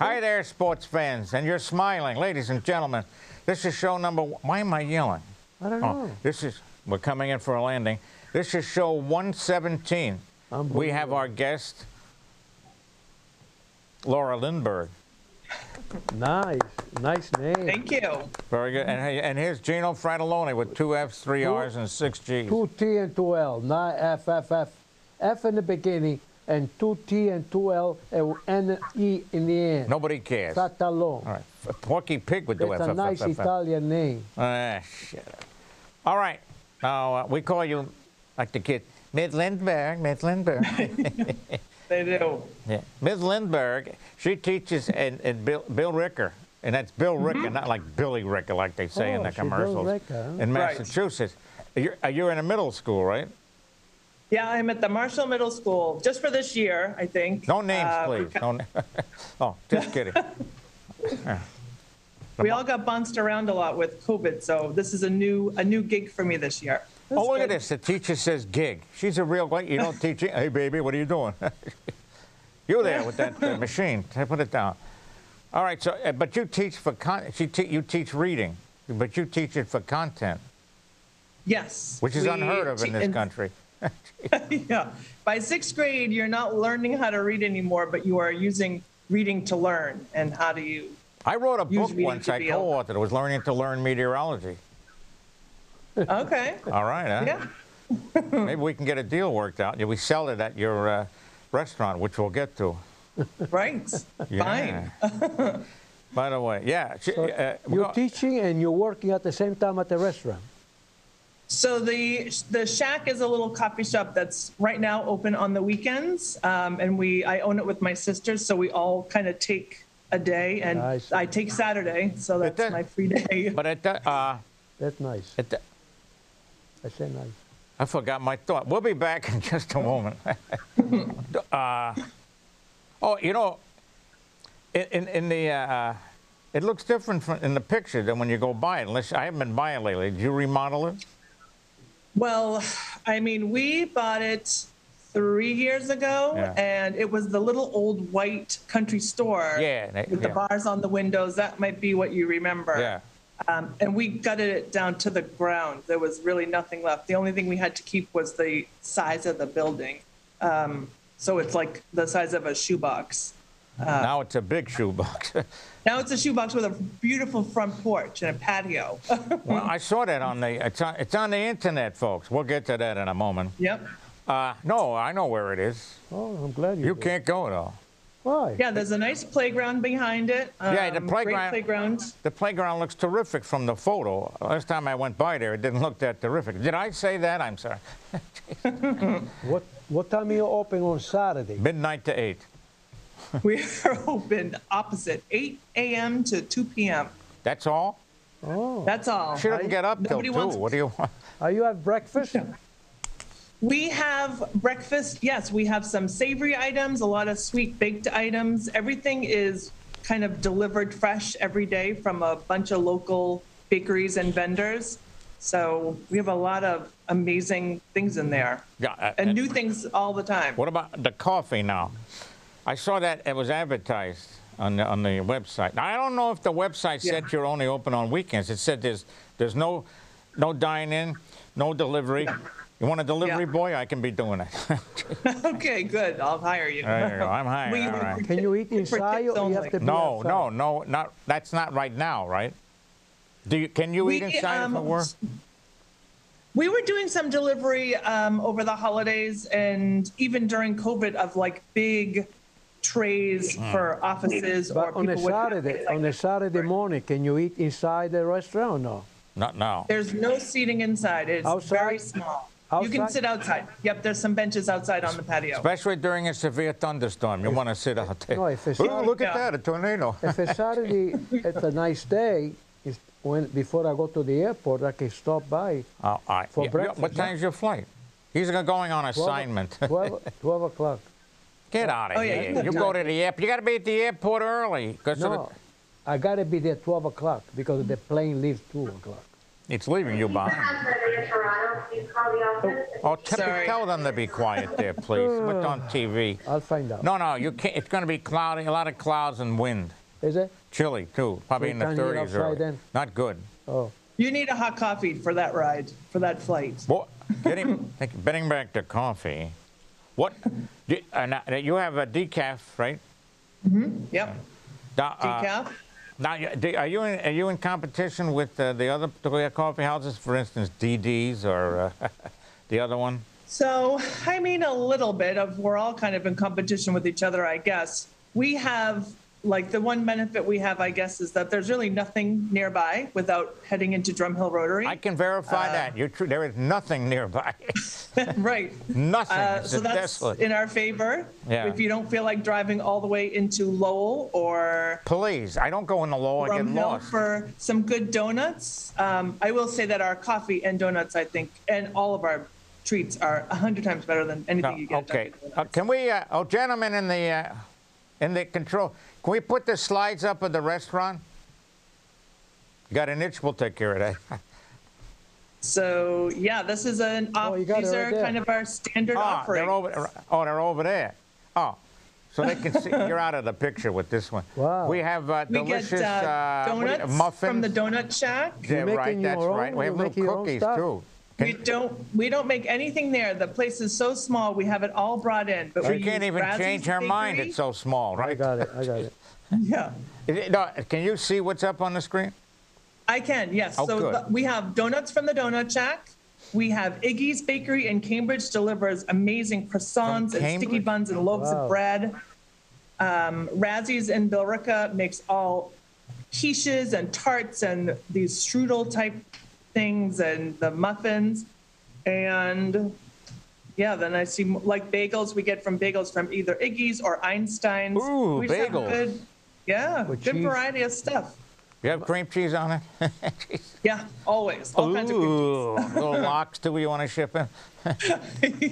Hi there, sports fans, and you're smiling, ladies and gentlemen. This is show number. Why am I yelling? I don't Oh, know. this is. We're coming in for a landing. This is show 117. We have our guest, Laura Lindberg. Nice, nice name. Thank you. Very good. And, and here's Gino Fratellone with two F's, three R's, and six G's. Two T and two L, not F, F, F. F in the beginning and two T and two L and N E in the end. Nobody cares. All Tatalon. right. Porky Pig would do It's F, a F, nice. Italian name. Ah, shut up. All right. Now, uh, we call you, like the kid, Ms. Lindberg, Ms. Lindberg. They do. yeah. Ms. Lindberg, she teaches in, in Bill, Bill Ricker. And that's Bill Ricker, not like Billy Ricker, like they say in Oh, the so Bill commercials. Ricker, huh? In Right. Massachusetts. You're, uh, you're in a middle school, right? Yeah, I'm at the Marshall Middle School just for this year, I think. No names, Uh, please. No na- oh, just kidding. We all got bounced around a lot with COVID, so this is a new a new gig for me this year. oh, look at this. The teacher says gig. She's a real, you don't teach, hey, baby, what are you doing? you there with that uh, machine. Put it down. All right, so, uh, but you teach for, con- she te- you teach reading, but you teach it for content, Yes. which is unheard of in this and- country. yeah. By sixth grade, you're not learning how to read anymore, but you are using reading to learn and how do you. I wrote a book once I co-authored. It was learning to learn meteorology. Okay. All right, huh? Yeah. Maybe we can get a deal worked out. We sell it at your uh, restaurant, which we'll get to. Right. Fine. By the way, yeah. So uh, you're got- teaching and you're working at the same time at the restaurant. So the the shack is a little coffee shop that's right now open on the weekends, um, and we I own it with my sisters, so we all kind of take a day, and I. I take Saturday, so that's does- my free day. but it, do- uh, That's nice. it, I say nice. I forgot my thought. We'll be back in just a moment. uh, oh, you know, in, in, in the, uh, it looks different from, in the picture than when you go by it. Unless I haven't been by it lately. Did you remodel it? Well, I mean, we bought it three years ago, Yeah. and it was the little old white country store Yeah, with the yeah. bars on the windows. That might be what you remember. Yeah. Um, and we gutted it down to the ground. There was really nothing left. The only thing we had to keep was the size of the building. Um, so it's like the size of a shoebox. Now it's a big shoebox. Now it's a shoebox with a beautiful front porch and a patio. well, I saw that on the, it's on, it's on the internet, folks. We'll get to that in a moment. yep. Uh, no, I know where it is. Oh, I'm glad you You did. can't go though. Why? Yeah, there's a nice playground behind it. Yeah, the Um, playground- Great playground. The playground looks terrific from the photo. Last time I went by there, it didn't look that terrific. Did I say that? I'm sorry. What what time are you open on Saturday? Midnight to 8. We are open opposite 8 a.m. to 2 p.m. That's all? Oh. That's all. She doesn't get up till 2. wants- What do you want? Are you have breakfast? We have breakfast. Yes, we have some savory items, a lot of sweet baked items. Everything is kind of delivered fresh every day from a bunch of local bakeries and vendors. So we have a lot of amazing things in there Yeah, uh, and uh, new things all the time. What about the coffee now? I saw that it was advertised on the, on the website. Now, I don't know if the website said you're only open on weekends. It said there's there's no no dine-in, no delivery. You want a delivery Yeah. boy? I can be doing it. okay, good. I'll hire you. There you go. I'm hired. We- All right. Can you eat For inside or you have to No, outside? no, no, not that's not right now, right? Do you can you eat We, inside um, if it were? We were doing some delivery um, over the holidays and even during COVID of like big trays Hmm. for offices or But on a people with Saturday, on a Saturday morning, can you eat inside the restaurant or no? Not now. There's no seating inside. It's Outside? very small. You can sit outside. Yep, there's some benches outside on the patio. Especially during a severe thunderstorm, you want to sit out there. No, if it's Ooh, not- look at that, a tornado. If it's Saturday, it's a nice day. It's when before I go to the airport, I can stop by. Oh, all right. For Yeah, yeah, breakfast, What huh? time's your flight? He's going on 12 assignment. 12, 12 o'clock. Get out of Oh, here. you You go to the airport. You got to be at the airport early because No, I gotta be there 12 o'clock because the plane leaves 2 o'clock. it's leaving you behind. in Toronto, please call the office. Oh, t- Sorry. tell them to be quiet there, please. What's on TV? I'll find out. No, no, you can't. It's going to be cloudy, a lot of clouds and wind. Is it? Chilly too, probably We in the 30s. outside early. then? Not good. Oh, You need a hot coffee for that ride, for that flight. Well, getting getting back to coffee. What? do- Uh, you have a decaf, right? Yep, Da- uh, decaf. Now, are you in, are you in competition with uh, the other particular coffee houses? For instance, DD's or uh, the other one? So, I mean, a little bit of, we're all kind of in competition with each other, I guess. We have, like, the one benefit we have, I guess, is that there's really nothing nearby without heading into Drum Hill Rotary. I can verify Uh, that. You're true. There is nothing nearby. right. nothing. Uh, so that's desolate. in our favor. Yeah. If you don't feel like driving all the way into Lowell or Please, I don't go in the low. I get lost. for some good donuts, um, I will say that our coffee and donuts, I think, and all of our treats are a hundred times better than anything No, you get. okay. Uh, can we, uh, oh, gentlemen in the, uh, in the control, can we put the slides up of the restaurant? Got an itch, we'll take care of that. So yeah, this is an off. Oh, you got it these right are there. kind of our standard Ah, offerings. they're over, oh, they're over there. Oh, so they can see, you're out of the picture with this one. Wow. We have uh, we delicious get uh, uh, what do you- donuts muffins. from the donut shack. Yeah, You're right, making that's your right. own? We have You little make your own cookies stuff? too. We don't we don't make anything there. The place is so small. We have it all brought in. But we You can't use even Razzie's change her mind. Bakery. It's so small, I right? got it. I got it. yeah. It- no, can you see what's up on the screen? I can, yes. Oh, so good. the- we have donuts from the Donut Shack. We have Iggy's Bakery in Cambridge delivers amazing croissants and sticky Cambridge? buns and loaves Wow. of bread. Um, Razzie's in Billerica makes all quiches and tarts and these strudel type things and the muffins. And yeah, then I see like bagels we get from bagels from either Iggy's or Einstein's. Ooh, We just have bagels. Good, yeah, With good cheese? variety of stuff. You have cream cheese on it? Yeah, always. All kinds of good Ooh, little lox too you want to ship in?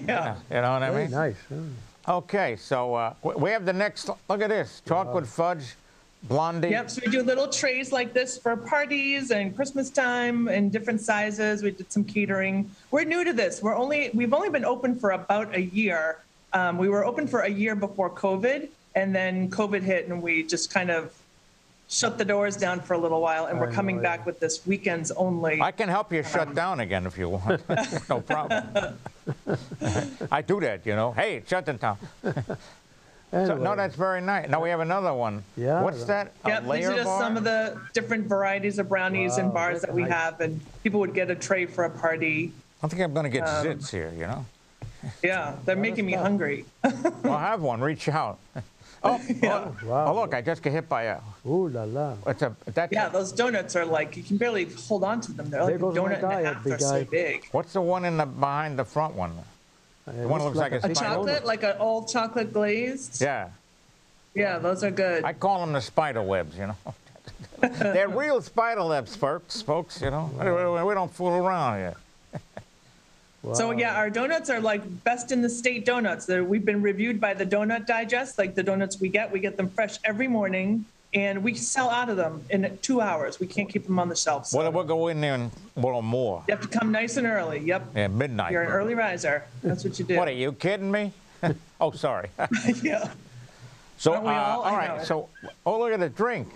Yeah. You know what I Very mean? nice. huh? Okay, so uh, we have the next, look at this, chocolate fudge, blondie. Yep. So we do little trays like this for parties and Christmas time in different sizes. We did some catering. We're new to this. We're only we've only been open for about a year. Um, we were open for a year before COVID, and then COVID hit, and we just kind of shut the doors down for a little while. And we're coming back with this weekends only. I can help you shut down again if you want. no problem. I do that, you know. Hey, shut it down. So, no, that's very nice. Now we have another one. Yeah, What's that? A Yep, these are just bar? some of the different varieties of brownies and bars that we nice. have, and people would get a tray for a party. I think I'm going to get Um, zits here, you know. Yeah, they're making me stuff. hungry. Well, I have one. Reach out. Oh, oh, Wow. oh, look, I just got hit by a, Ooh la la. it's a, that's Yeah, a, those donuts are like you can barely hold on to them. They're like a goes my donut and a half. They're so big. what's the one in the, behind the front one? It one looks like a A chocolate, like an old chocolate glazed. Yeah, Yeah, those are good. I call them the spider webs, you know. They're real spider webs, folks, folks, you know. We- We don't fool around here. So yeah, our donuts are like best in the state donuts. They're, we've been reviewed by the Donut Digest. Like the donuts we get, we get them fresh every morning, and we sell out of them in two hours. We can't keep them on the shelf. So Well, we'll go in there and a little more. you have to come nice and early. Yep, Yeah, midnight. you're an early riser. That's what you do. What are you kidding me? oh, sorry. yeah. So, uh, all? All right. So, oh, look at the drink.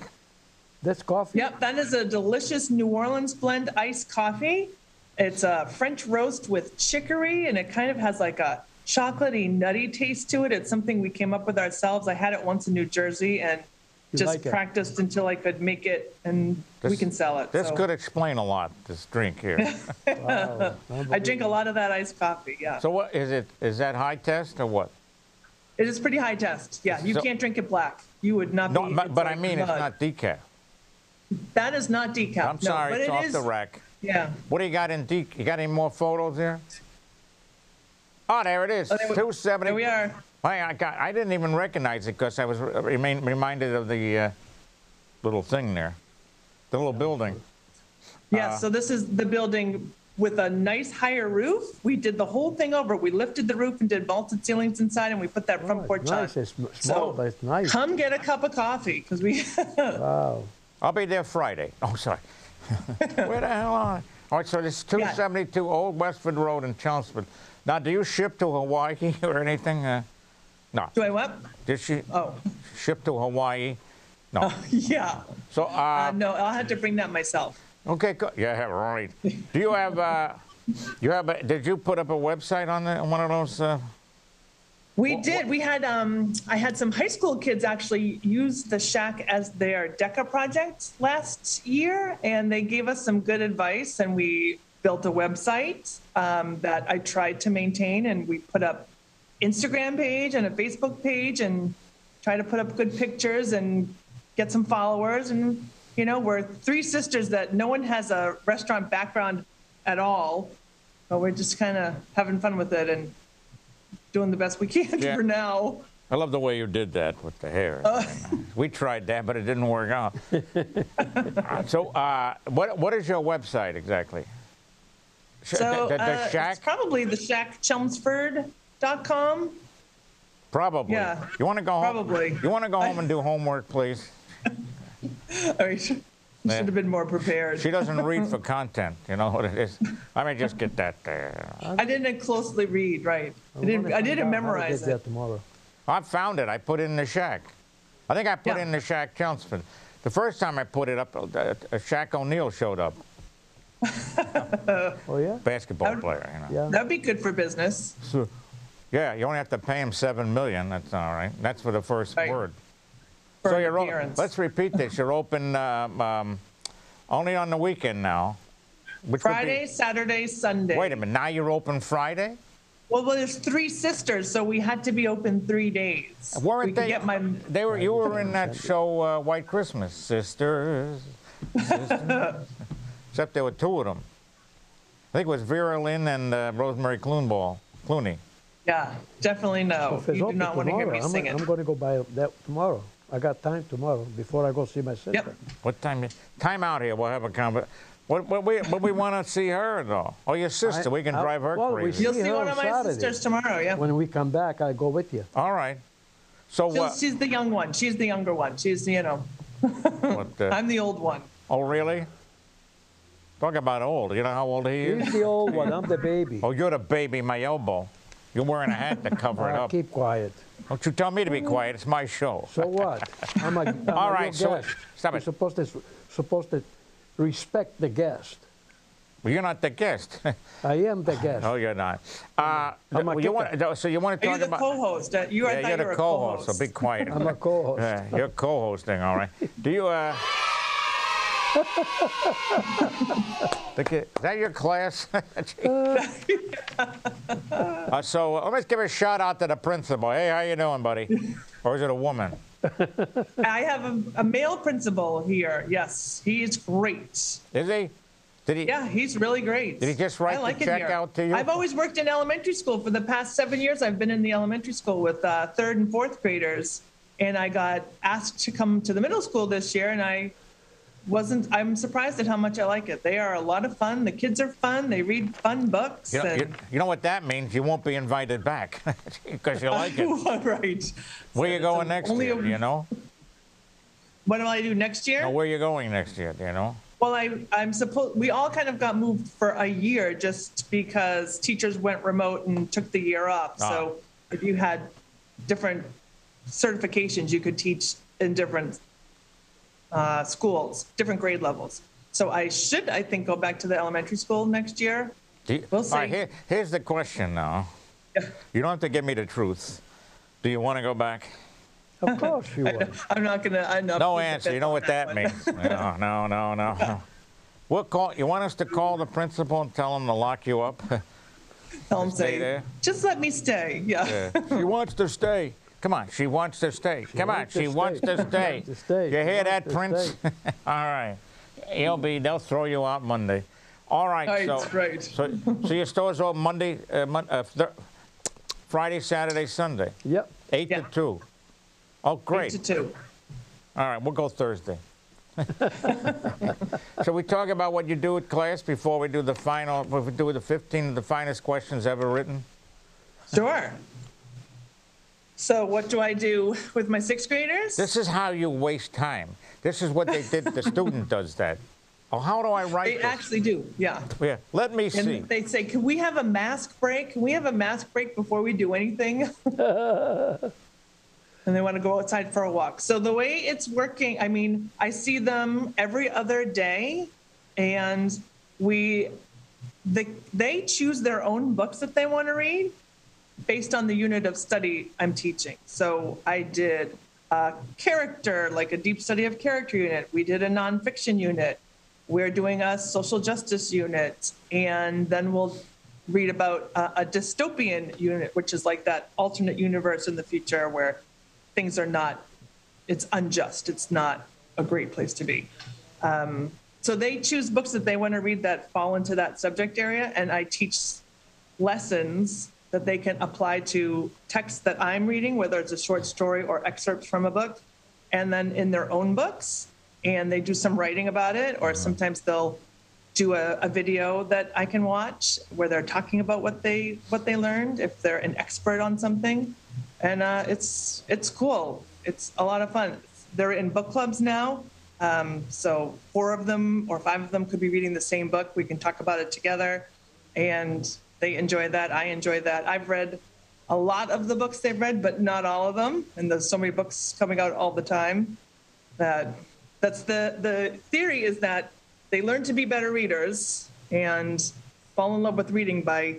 This coffee. Yep, that is a delicious New Orleans blend iced coffee. It's a French roast with chicory, and it kind of has like a chocolatey, nutty taste to it. It's something we came up with ourselves. I had it once in New Jersey and You just like it? practiced until I could make it, and we This- can sell it. This So could explain a lot. This drink here. Wow. I drink a lot of that iced coffee. Yeah, so, what is it? Is that high test or what? it is pretty high test. Yeah, you So- can't drink it black. You would not No, be. but, it's but I like mean, it's mud. not decaf. That is not decaf. I'm no, sorry, but it's it off is- the rack. Yeah. What do you got in dec? You got any more photos there? Oh, there it is. Oh, there we- 270. There we are. I, I, got, I didn't even recognize it because I was re- remain, reminded of the uh, little thing there, the little building. Yes, Uh, so this is the building with a nice higher roof. We did the whole thing over. We lifted the roof and did vaulted ceilings inside, and we put that Oh, front it's porch nice. on. It's small, So, but it's nice. Come get a cup of coffee because we. Wow. I'll be there Friday. Oh, sorry. Where the hell are I? All right, so this is 272 Old Westford Road in Chelmsford. Now, do you ship to Hawaii or anything? Uh, no. Do I what? Did she Oh, ship to Hawaii? No. yeah. So, Uh, uh, no, I'll have to bring that myself. okay, good. Yeah, right. Do you have, uh, you have, a, did you put up a website on, the, on one of those? Uh, We did. We had, um, I had some high school kids actually use the shack as their DECA project last year, and they gave us some good advice, and we built a website um, that I tried to maintain, and we put up Instagram page and a Facebook page, and try to put up good pictures and get some followers. And you know, we're three sisters that no one has a restaurant background at all, but we're just kind of having fun with it and doing the best we can Yeah. for now. I love the way you did that with the hair. Uh. we tried that, but it didn't work out. so, uh, what what is your website exactly? Sh- So the, the, the uh, shack, it's probably the shackchelmsford.com. probably. yeah, You want to go home? probably. You want to go home and do homework, please? I mean, should Yeah. have been more prepared. She doesn't read for content. You know what it is? Let me just get that there. I didn't closely read, right? I I'm didn't. I didn't out how to memorize get there it. tomorrow. I found it. I put it in the shack. I think I put it in the shack Chelmsford. The first time I put it up, uh, uh, Shaq O'Neal showed up, Oh yeah. basketball would- player. You know. Yeah. That'd be good for business. So, yeah, you only have to pay him seven million. That's all right. That's for the first Right. word. For so you're o- appearance. let's repeat this. You're open um, um, only on the weekend now. Which would be- Friday, Saturday, Sunday. wait a minute. Now you're open Friday. Well, well, there's three sisters, so we had to be open three days. Weren't we they? get my They were. You were in that show, uh, White Christmas, sisters. sisters. Except there were two of them. I think it was Vera-Ellen and uh, Rosemary. Clooney. Yeah, definitely no. If it's You do open not want to hear tomorrow, me I'm, it. I'm going to go buy that tomorrow. I got time tomorrow before I go see my sister. Yep. What time? Time out here. We'll have a conversation. What, what we, what we want to see her though? Oh, your sister. we can I- drive her well, we crazy. You'll See see her one of my Saturday. sisters tomorrow. Yeah. When we come back, I go with you. All right. So She's, what? she's the young one. She's the younger one. She's, you know, what uh, I'm the old one. oh, really? Talk about old. You know how old he is? He's the old one. I'm the baby. Oh, you're the baby, my elbow. You're wearing a hat to cover it up. keep quiet. Don't you tell me to be quiet. It's my show. So what? I'm a, I'm All a right, your so- guest. stop You're it. supposed to supposed to respect the guest. Well, you're not the guest. I am the guest. no, you're not. Uh, I'm a you want, so you want to Are talk you the about? co-host? Uh, You, I yeah, thought you're you the a co-host, co-host. so be quiet. I'm a co-host. Yeah, you're co-hosting, all right. Do you, uh... Look at- Is that your class? uh, so uh, let's give a shout out to the principal. Hey, how you doing, buddy? Or is it a woman? I have a, a male principal here. Yes, he's great. Is he? Did he? Yeah, he's really great. Did he just write I the like it check here. out to you? I've always worked in elementary school for the past seven years. I've been in the elementary school with uh, third and fourth graders, and I got asked to come to the middle school this year, and I wasn't. I'm surprised at how much I like it. They are a lot of fun. The kids are fun. They read fun books. You know, you, and, you know what that means? You won't be invited back because you like it. right. Where you going next only year? a- you know? What do I do next year? No, where you going next year? You know? Well, I, I'm supposed, we all kind of got moved for a year just because teachers went remote and took the year off. Ah. So if you had different certifications, you could teach in different uh, schools, different grade levels. So I should, I think, go back to the elementary school next year. Do you- We'll All right, see. here, here's the question now. Yeah. You don't have to give me the truth. Do you want to go back? Of course you will. I'm not gonna, I'm not. No answer. You know what that one. means. No, no, no, no. no. We'll call. You want us to call the principal and tell him to lock you up? Tell them, Stay say, there? just let me stay. Yeah. Yeah. she wants to stay. Come on, she wants to stay. Come on, wants to she wants to stay. to stay. You hear that, Prince? All right. He'll be. They'll throw you out Monday. All right. Right, so, right. So, so your store's open Monday, uh, Mon- uh, Thur- Friday, Saturday, Sunday, Yep. eight Yeah. to two. Oh, Eight great. Eight to two. All right, we'll go Thursday. Shall we talk about what you do at class before we do the final, what we do the 15 of the finest questions ever written? Sure. So what do I do with my sixth graders? This is how you waste time. This is what they did. The student does that. Oh, how do I write They this? actually do, yeah. Yeah, let me see. And they say, can we have a mask break? Can we have a mask break before we do anything? and they want to go outside for a walk. So the way it's working, I mean, I see them every other day, and we, they, they choose their own books that they want to read based on the unit of study I'm teaching. So I did a character, like a deep study of character unit. We did a nonfiction unit. We're doing a social justice unit, and then we'll read about a, a dystopian unit, which is like that alternate universe in the future where things are not, it's unjust. It's not a great place to be. Um, so they choose books that they want to read that fall into that subject area, and I teach lessons that they can apply to texts that I'm reading, whether it's a short story or excerpts from a book, and then in their own books. And they do some writing about it, or sometimes they'll do a, a video that I can watch where they're talking about what they what they learned if they're an expert on something, and uh, it's it's cool. It's a lot of fun. They're in book clubs now, um, so four of them or five of them could be reading the same book. We can talk about it together, and they enjoy that. I enjoy that. I've read a lot of the books they've read, but not all of them. And there's so many books coming out all the time that that's the the theory is that they learn to be better readers and fall in love with reading by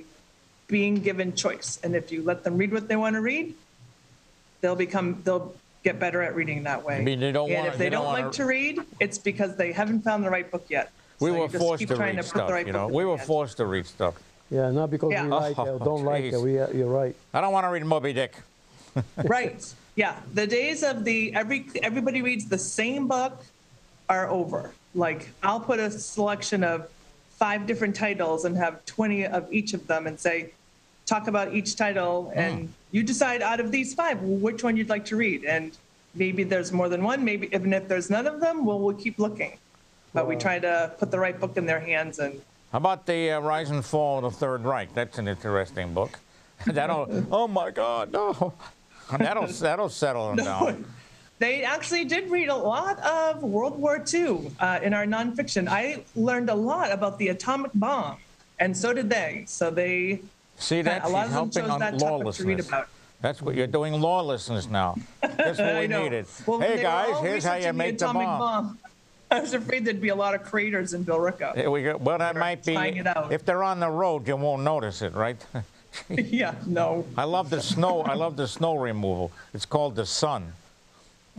being given choice. And if you let them read what they want to read, they'll become they'll get better at reading that way. You mean they don't and wanna- if they, they don't don't, like to read, it's because they haven't found the right book yet. We So were forced to read stuff, right you know. We were forced to read stuff. Yeah, not because Yeah. we like it or Oh, don't like it. We, uh, you're right. I don't want to read Moby Dick. right. Yeah. The days of the every everybody reads the same book are over. Like I'll put a selection of five different titles and have 20 of each of them and say, talk about each title and you decide out of these five which one you'd like to read. And maybe there's more than one. Maybe even if there's none of them, well, we'll keep looking. But we try to put the right book in their hands and How about the uh, Rise and Fall of the Third Reich? That's an interesting book. That'll. oh my God, no. That'll that'll settle them down. They actually did read a lot of World War II uh, in our nonfiction. I learned a lot about the atomic bomb, and so did they. So they, See that a lot of them helping chose on that topic to read lawlessness. about. That's what you're doing, lawlessness now. That's what we needed. Well, hey guys, here's how you make the atomic bomb. I was afraid there'd be a lot of craters in Billerica. Here we go. Well, that might be. trying it out. If they're on the road, you won't notice it, right? yeah, no. I love the snow. I love the snow removal. It's called the sun.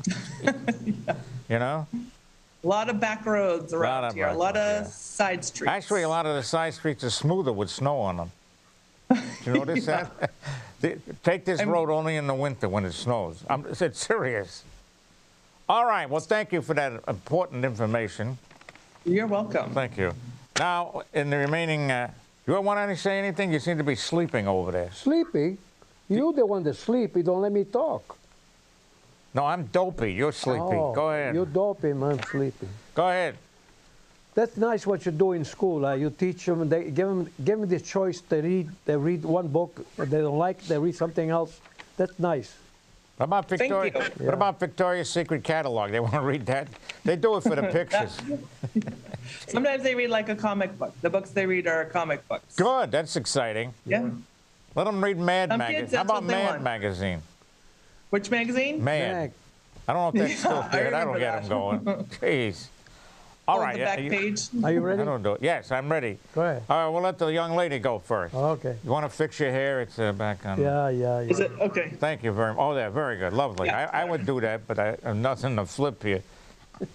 You know? A lot of back roads around of here, a lot of yeah. side streets. Actually, a lot of the side streets are smoother with snow on them. Did you notice that? Take this I'm- road only in the winter when it snows. I'm, it's serious. All right. Well, thank you for that important information. You're welcome. Thank you. Now, in the remaining, uh, you want to say anything? You seem to be sleeping over there. Sleepy? You the one that sleep. You don't let me talk. No, I'm dopey. You're sleepy. Oh, Go ahead. You doping, I'm sleepy. Go ahead. That's nice what you do in school. Uh, you teach them, they give them, give them the choice. They read, they read one book. If they don't like, they read something else. That's nice. What about Thank Victoria? you. What about Victoria's Secret catalog? They want to read that. They do it for the pictures. Sometimes they read like a comic book. The books they read are comic books. Good. That's exciting. Yeah. Let them read Mad Some magazine. kids, How about Mad want. magazine? Which magazine? Mad. Mag. I don't know if that's still Yeah, I there. That'll remember get them going. Jeez. All On the yeah, back you- page. Are you ready? I don't do it. Yes, I'm ready. Go ahead. All right. We'll let the young lady go first. Okay. You want to fix your hair? It's uh, back on. Yeah, yeah, Is it okay? Thank you very much. Oh, there, very good, lovely. Yeah. I, I would do that, but I have nothing to flip here.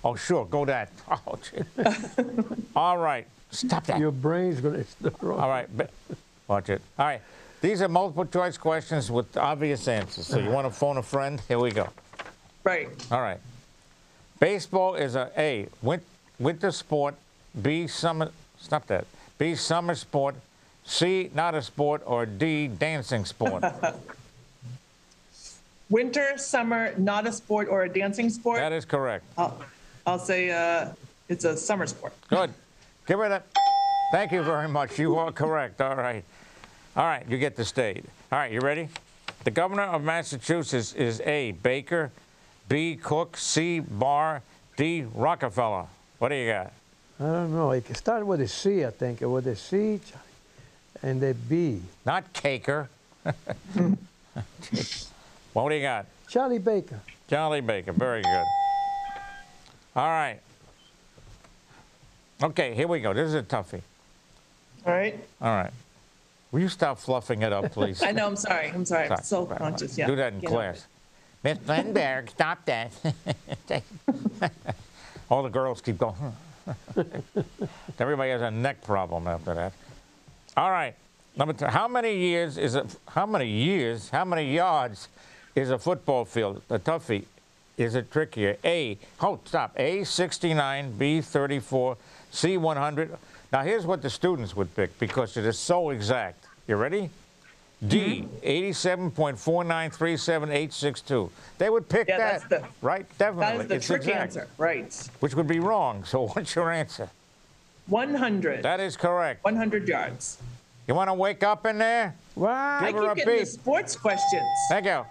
Oh, sure, go that. Oh. All right, stop that. Your brain's gonna explode. All right, but- watch it. All right, these are multiple choice questions with obvious answers. So you want to phone a friend? Here we go. Right. All right. Baseball is a A, win- winter sport, B, summer, stop that. B, summer sport, C, not a sport, or D, dancing sport. Winter, summer, not a sport or a dancing sport. that is correct. I'll, I'll say uh, it's a summer sport. Good. Give her that. Thank you very much. You are correct. All right. All right, you get the state. All right, you ready? The governor of Massachusetts is A, Baker, B, Cook, C, Barr, D, Rockefeller. What do you got? I don't know. It started with a C, I think. With a C and a B. Not Caker. what do you got? Charlie Baker. Charlie Baker. Very good. All right. Okay, here we go. This is a toughie. All right. All right. Will you stop fluffing it up, please? I know, I'm sorry. I'm sorry. I'm Sorry. self-conscious. Yeah. Do that in Can't class. Miss Lindbergh, stop that. All the girls keep going. Hmm. Everybody has a neck problem after that. All right. Number two. How many years is it? How many years? How many yards is a football field? The toughie. Is it trickier? A. Oh, stop. A 69. B 34. C 100. Now here's what the students would pick because it is so exact. You ready? D, 87.4937862. They would pick Yeah, that, that's the- right? Definitely. is the it's trick exact, answer. Right. Which would be wrong. So what's your answer? 100. That is correct. 100 yards. You want to wake up in there? What? I Give her a keep getting the beat. sports questions. Thank you.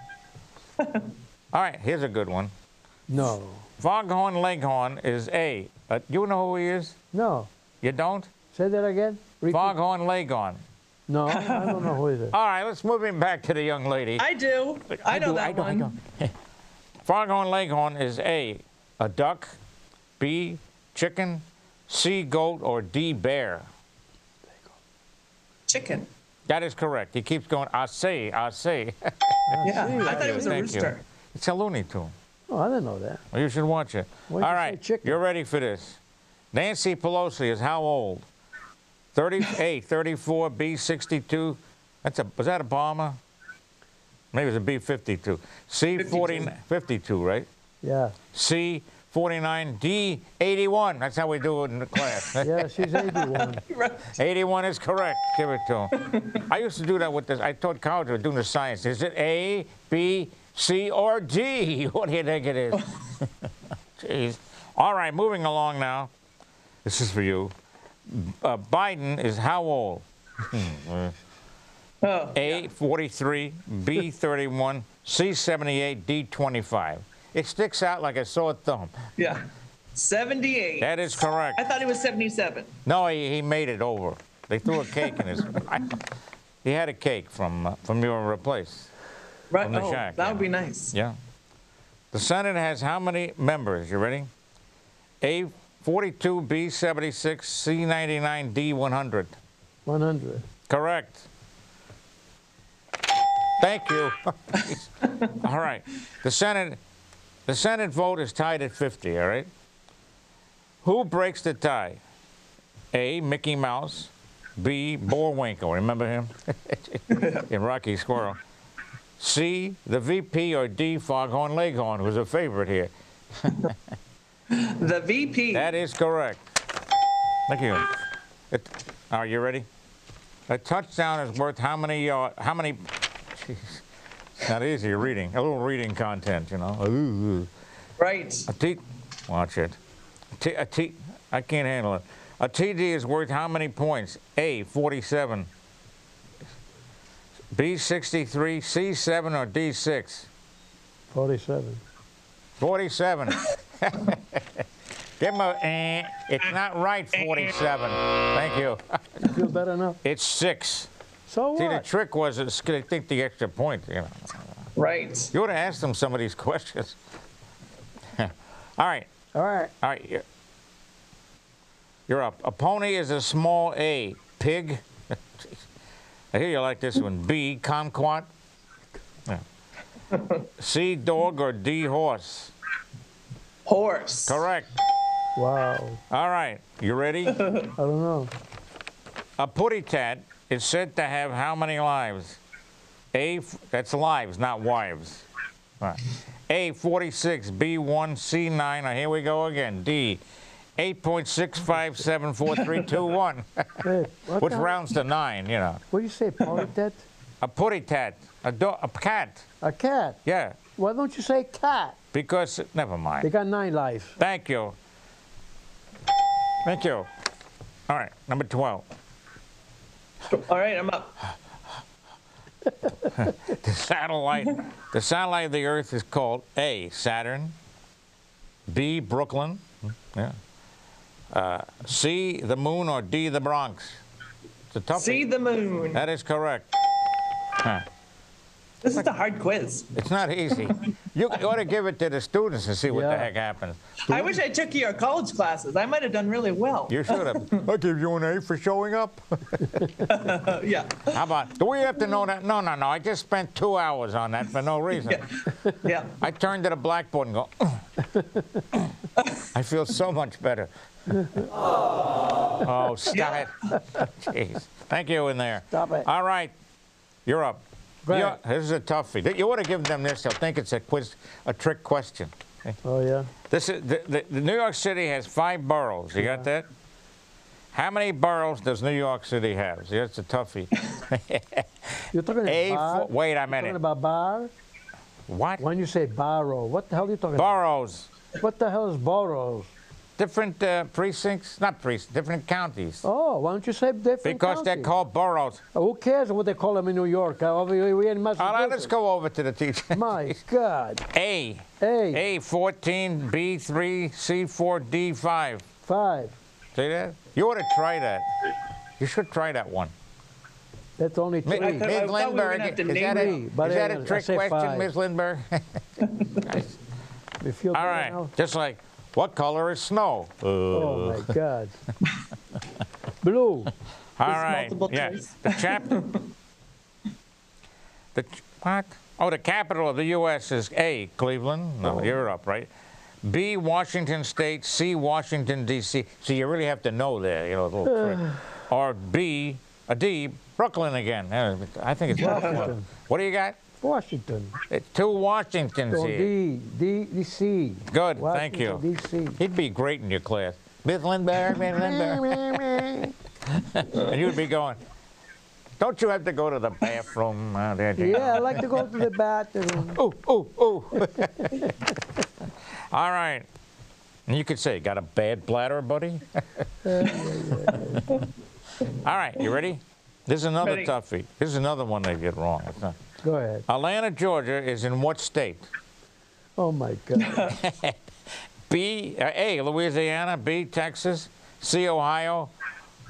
All right, here's a good one. No. Foghorn Leghorn is A. Uh, you know who he is? No. You don't? Say that again. Repeat. Foghorn Leghorn. No, I don't know who is it. All right, let's move him back to the young lady. I do. I, know do, that I do, I one. do. Foghorn Leghorn is A, a duck, B, chicken, C, goat, or D, bear. Chicken. That is correct. He keeps going, I say, I say. Yeah. see. I thought it was a Thank rooster. you. It's a Looney Tune. Oh, I didn't know that. Well, you should watch it. Why'd All you say right, chicken? you're ready for this. Nancy Pelosi is how old? 30, A, 34, B, 62. That's a, was that a bomber? Maybe it was a B, 52. C, 40, 52, right? Yeah. C, 49, D, 81. That's how we do it in the class. Yeah, she's 81. 81 is correct. Give it to him. I used to do that with this. I taught college, we were doing the science. Is it A, B, C, or D? What do you think it is? Jeez. All right, moving along now. This is for you. Uh, Biden is how old? Oh, A, 43, B, 31, C, 78, D, 25. It sticks out like a sore thumb. yeah. 78. That is correct. I thought he was 77. No, he, he made it over. They threw a cake in his. he had a cake from uh, from your place. Right. From the oh, shack, that yeah. would be nice. Yeah. The Senate has how many members? You ready? A 42, B 76, C 99, D 100. 100. Correct. Thank you. all right. The Senate, the Senate vote is tied at 50. All right. Who breaks the tie? A. Mickey Mouse. B. Bullwinkle. Remember him in Rocky Squirrel. C. The VP or D. Foghorn Leghorn, who's a favorite here. The VP. That is correct. Thank you. It, are you ready? A touchdown is worth how many yard? How many? Jeez. Not easy reading. A little reading content, you know. Ooh. right. A T. Watch it. T, a T. I can't handle it. A TD is worth how many points? A. 47. B. 63. C. 7 or D. 6. 47. 47. Give him a. Eh. It's not right. 47. Thank you. You feel better now? It's six. So what? See, the trick was it's going to take the extra point. You know, Right. you would have asked them some of these questions. All right, All right. all right. You're, you're up. A pony is a small A. Pig. I hear you like this one. B. Kumquat. Yeah. C. Dog or D. Horse. Horse. Correct. Wow. All right. You ready? I don't know. A putty tat is said to have how many lives? A, that's lives, not wives. Right. A, 46, B, 1, C, 9, or here we go again, D, 8.6574321, Hey, which rounds to 9, you know. what do you say, polytet? A putty tat, a, do- a cat, A cat. yeah, Why don't you say cat? Because, never mind. They got nine lives. Thank you. Thank you. All right, number 12. All right, I'm up. The satellite, the satellite of the Earth is called A. Saturn, B. Brooklyn, yeah, Uh, C, the moon, or D, the Bronx? It's a tough See the moon. That is correct. Huh. This is a hard quiz. It's not easy. you ought to give it to the students and see what the heck happens. I wish I took your college classes. I might have done really well. You should have. I give you an A for showing up. Uh, yeah. How about, do we have to know that? No, no, no. I just spent two hours on that for no reason. Yeah. yeah. I turned to the blackboard and go, I feel so much better. Oh, stop it. Jeez. Thank you in there. Stop it. All right. You're up. Go You- ahead. this is a toughie. You want to give them this. They'll think it's a quiz, a trick question. Oh, yeah. This is the, the, the New York City has five boroughs. You got that? How many boroughs does New York City have? See, that's a toughie. You're talking A about bar? for- wait a You're minute. talking about bar? what? When you say borough, what the hell are you talking about? Boroughs. What the hell is boroughs? Different uh, precincts, not precincts, different counties. Oh, why don't you say different Because they're called boroughs. Who cares what they call them in New York? Uh, we, we in All right, let's go over to the teacher. My God. A. A, A14, B3, C4, D5. five. See that? You ought to try that. You should try that one. That's only Mi- three. I Ms. we were Lindbergh, gonna have to is that, a, but is that I- a I trick question, five. Ms. Lindbergh? You feel All now? just like, what color is snow? Oh, my God. Blue. All right, multiple yeah. choice. The chapter. the ch- what? Oh, the capital of the U.S. is A. Cleveland. Oh. No, you're up, right? B. Washington State. C. Washington D.C. So you really have to know there, you know, a little trick. Or B. A D. Brooklyn again. Uh, I think it's Brooklyn. What do you got? Washington. Uh, Two Washingtons Oh, here. D, D, D.C. Good, thank you. D.C. He'd be great in your class. Miss Lindbergh, Miss Lindbergh. and you'd be going, don't you have to go to the bathroom? Uh, there, Jane?" Yeah, I like to go to the bathroom. Ooh, ooh, ooh. All right. And you could say, got a bad bladder, buddy? All right, you ready? This is another Ready. toughie. This is another one they get wrong. It's not- Go ahead. Atlanta, Georgia is in what state? Oh, my God. B, uh, A, Louisiana, B, Texas, C, Ohio,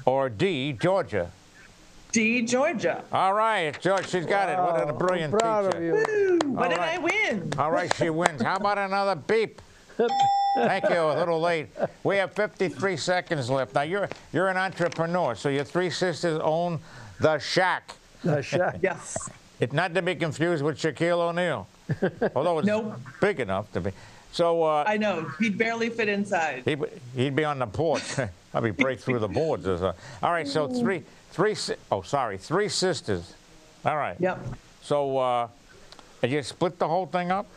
or D, Georgia? D, Georgia. All right, George, she's got it. What a brilliant I'm proud teacher. of you. What did right. I win? All right, she wins. How about another beep? Thank you. A little late. We have 53 seconds left. Now you're you're an entrepreneur, so your three sisters own the shack. The shack. Yes. It's not to be confused with Shaquille O'Neal, although it's Nope. big enough to be. So uh, I know. He'd barely fit inside. he, he'd be on the porch. I'd be break through the boards. Or something. All right, so three three. Oh, sorry, three sisters. All right. Yep. So uh, you split the whole thing up.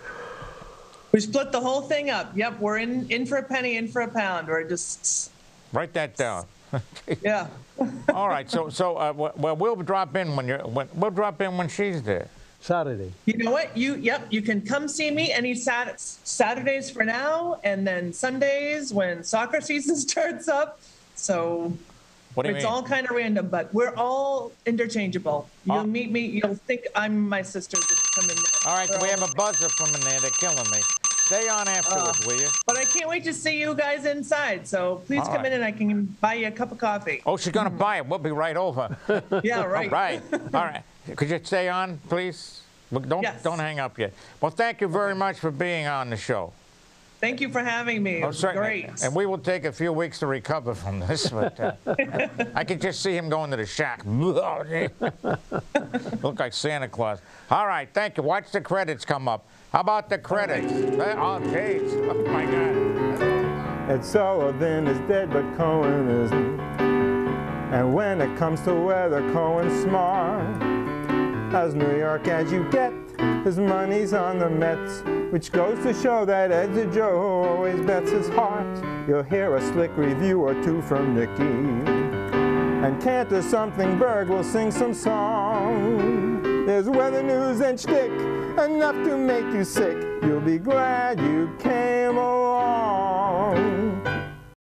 We split the whole thing up. Yep. We're in, in for a penny, in for a pound. We're just, Write that down. Yeah. All right. So so uh, well, we'll drop in when you're when, we'll drop in when she's there. Saturday. You know what? You yep. You can come see me any sat- Saturdays for now, and then Sundays when soccer season starts up. So What do you it's mean? all kind of random, but we're all interchangeable. You'll Oh. meet me. You'll think I'm my sister just come in. All right. We're We have a buzzer from in there. They're killing me. Stay on afterwards, will you? But I can't wait to see you guys inside. So please All come right. in and I can buy you a cup of coffee. Oh, she's gonna buy it. We'll be right over. Yeah, right. All right. All right. Could you stay on, please? Don't Yes. don't hang up yet. Well, thank you very much for being on the show. Thank you for having me. It Oh, certainly. great. And we will take a few weeks to recover from this, but uh, I could just see him going to the shack. Look like Santa Claus. All right, thank you. Watch the credits come up. How about the credits? Oh, jeez. Oh, my God. Ed Sullivan is dead, but Cohen isn't. And when it comes to weather, Cohen's smart. As New York as you get, his money's on the Mets, which goes to show that Ed's a Joe always bets his heart. You'll hear a slick review or two from Nicky. And Cantor Something Berg will sing some song. There's weather news and shtick, enough to make you sick. You'll be glad you came along.